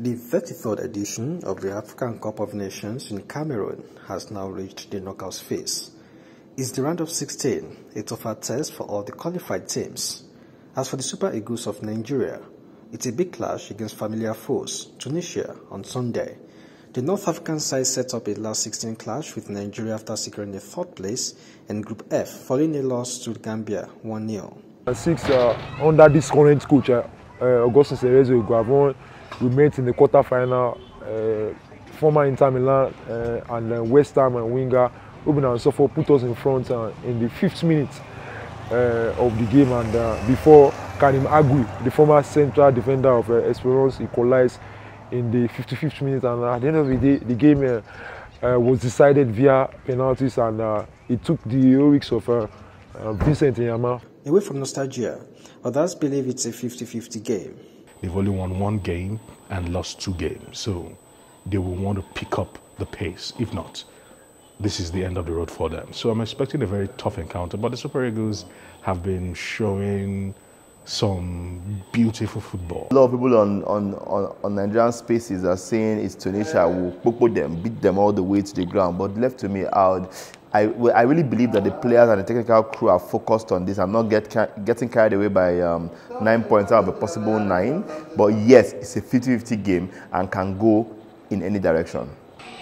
The 33rd edition of the African Cup of Nations in Cameroon has now reached the knockout phase. It's the round of 16, a tougher test for all the qualified teams. As for the Super Eagles of Nigeria, it's a big clash against familiar foes, Tunisia, on Sunday. The North African side set up a last 16 clash with Nigeria after securing the third place in Group F following a loss to Gambia 1-0. Six uh, under this current coach, uh, uh, Eguavoen, we met in the quarterfinal. Uh, former Inter Milan uh, and uh, West Ham and winger Ruben Ansofo put us in front uh, in the fifth minute uh, of the game, and uh, before Karim Haggui, the former central defender of uh, Esperance, equalized in the 55th minute. And at the end of the day, the game uh, uh, was decided via penalties, and uh, it took the heroics of uh, uh, Vincent Enyeama. Away from nostalgia, others believe it's a 50-50 game. They've only won one game and lost two games, so they will want to pick up the pace. If not, this is the end of the road for them. So I'm expecting a very tough encounter, but the Super Eagles have been showing some beautiful football. A lot of people on, on, on, on Nigerian spaces are saying it's Tunisia will popo them, beat them all the way to the ground. But left to me out, I, I really believe that the players and the technical crew are focused on this and not get, getting carried away by um, nine points out of a possible nine. But yes, it's a 50-50 game and can go in any direction.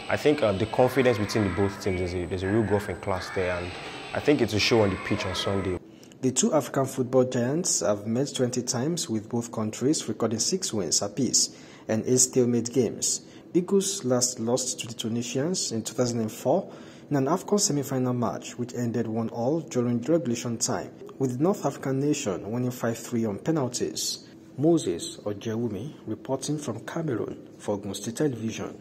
I think uh, the confidence between the both teams, there's a, there's a real golf in class there. And I think it's a show on the pitch on Sunday. The two African football giants have met 20 times with both countries recording six wins apiece and eight stalemate games. Eagles last lost to the Tunisians in 2004 in an AFCON semi-final match which ended 1-all during regulation time, with the North African nation winning 5-3 on penalties. Moses Ojewumi reporting from Cameroon for Ogun State Television.